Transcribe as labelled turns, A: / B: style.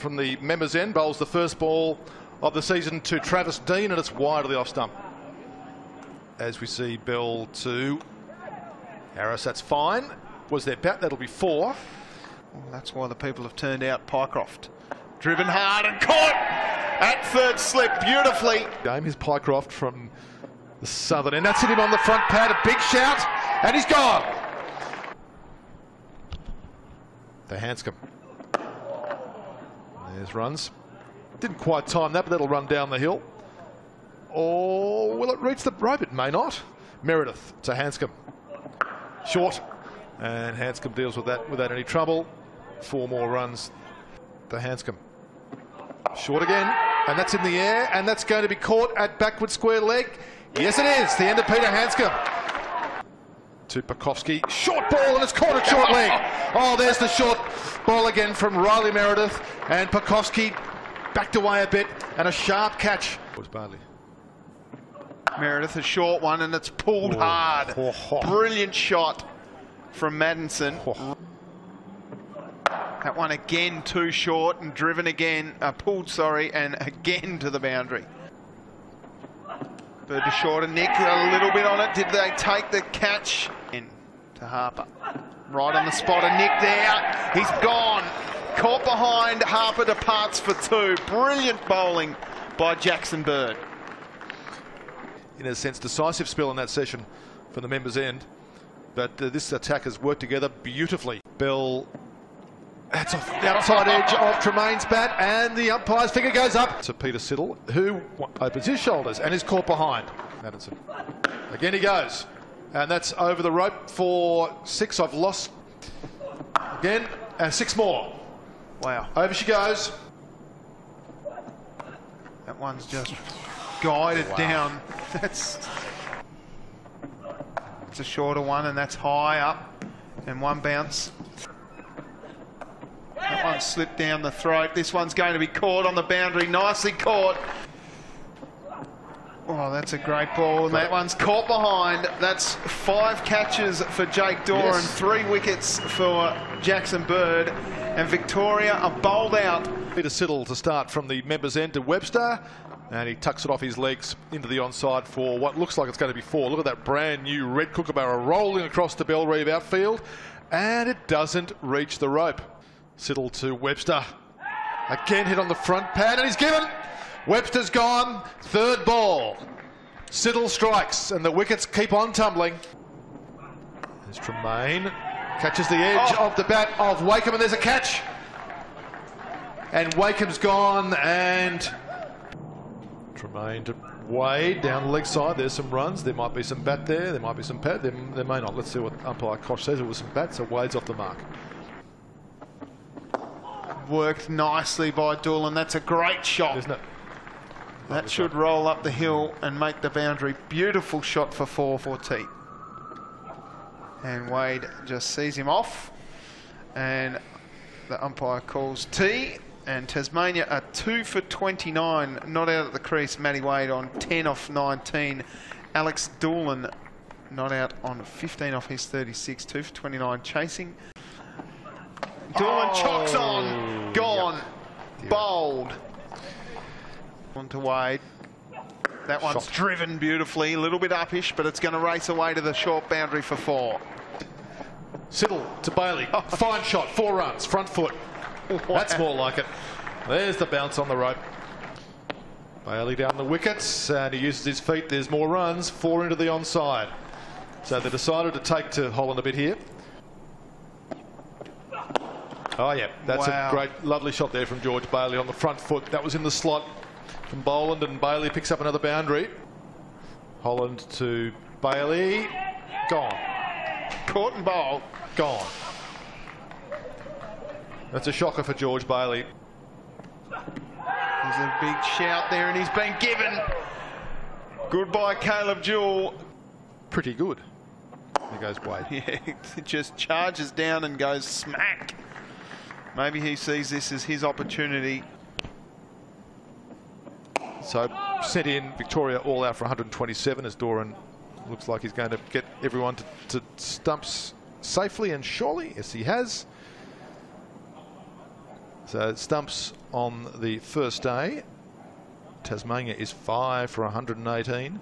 A: from the members' end. Bowls the first ball of the season to Travis Dean, and it's widely off stump. As we see Bell to Harris, that's fine. Was there bat? That'll be four.
B: Well, that's why the people have turned out Pycroft. Driven ah. hard and caught at third slip beautifully.
A: Game is Pycroft from the southern end. That's hit him on the front pad. A big shout, and he's gone. The Handscomb. There's runs. Didn't quite time that, but that'll run down the hill. Or will it reach the rope? It may not. Meredith to Handscomb. Short. And Handscomb deals with that without any trouble. Four more runs. The Handscomb. Short again. And that's in the air. And that's going to be caught at backward square leg. Yes, it is. The end of Peter Handscomb. To Pucovski. Short ball and it's caught at short leg. Oh, there's the short ball again from Riley Meredith. And Pucovski backed away a bit and a sharp catch. Was Barley.
B: Meredith, a short one, and it's pulled hard.
A: Oh, oh.
B: Brilliant shot from Maddinson.
A: Oh.
B: That one again too short and driven again, uh, pulled, sorry, and again to the boundary. Bird to short and Nick a little bit on it. Did they take the catch? In to Harper. Right on the spot and Nick there. He's gone. Caught behind. Harper departs for two. Brilliant bowling by Jackson Bird.
A: in a sense, decisive spell in that session from the members' end. But uh, this attack has worked together beautifully. Bell, that's off the outside edge of Tremain's bat, and the umpire's finger goes up to Peter Siddle, who opens his shoulders and is caught behind. Maddinson. Again he goes. And that's over the rope for six. I've lost again, and six more.
B: Wow.
A: Over she goes.
B: That one's just guided down. That's it's a shorter one, and that's high up, and one bounce. That one slipped down the throat. This one's going to be caught on the boundary, nicely caught. Oh, that's a great ball, and that one's caught behind. That's five catches for Jake Doran,
A: Yes.
B: three wickets for Jackson Bird, and Victoria are bowled out.
A: Peter Siddle to start from the members' end to Webster. And he tucks it off his legs into the onside for what looks like it's going to be four. Look at that brand new red kookaburra rolling across the Bellerive outfield. And it doesn't reach the rope. Siddle to Webster. Again hit on the front pad and he's given. Webster's gone. Third ball. Siddle strikes and the wickets keep on tumbling. There's Tremain. Catches the edge
B: Oh.
A: of the bat of Wakim and there's a catch. And Wakim's gone and Tremain to Wade down the leg side. There's some runs. There might be some bat there. There might be some pad. There, there may not. Let's see what umpire Kosh says. It was some bat, so Wade's off the mark.
B: Worked nicely by Doolan. That's a great shot.
A: Isn't it?
B: That should roll up the hill and make the boundary. Beautiful shot for four for T. And Wade just sees him off. And the umpire calls T. And Tasmania are two for 29. Not out at the crease. Matty Wade on 10 off 19. Alex Doolan not out on 15 off his 36. Two for 29 chasing. Doolan chocks on. Oh, Gone. Bowled. On to Wade. That one's
A: Shot.
B: driven beautifully, a little bit uppish, but it's going to race away to the short boundary for four.
A: Siddle to Bailey. Oh. Fine shot. Four runs. Front foot. That's more like it. There's the bounce on the rope. Bailey down the wickets and he uses his feet. There's more runs. Four into the onside. So they decided to take to Holland a bit here. Oh, yeah. That's
B: Wow.
A: a great, lovely shot there from George Bailey on the front foot. That was in the slot from Boland and Bailey picks up another boundary. Holland to Bailey. Gone.
B: Caught and bowled.
A: Gone. That's a shocker for George Bailey.
B: There's a big shout there, and he's been given. Goodbye, Caleb Jewell.
A: Pretty good. There goes Wade.
B: Yeah, it just charges down and goes smack. Maybe he sees this as his opportunity.
A: So sent in Victoria all out for 127 as Doran looks like he's going to get everyone to, to stumps safely and surely. Yes, he has. So stumps on the first day. Tasmania is five for 118.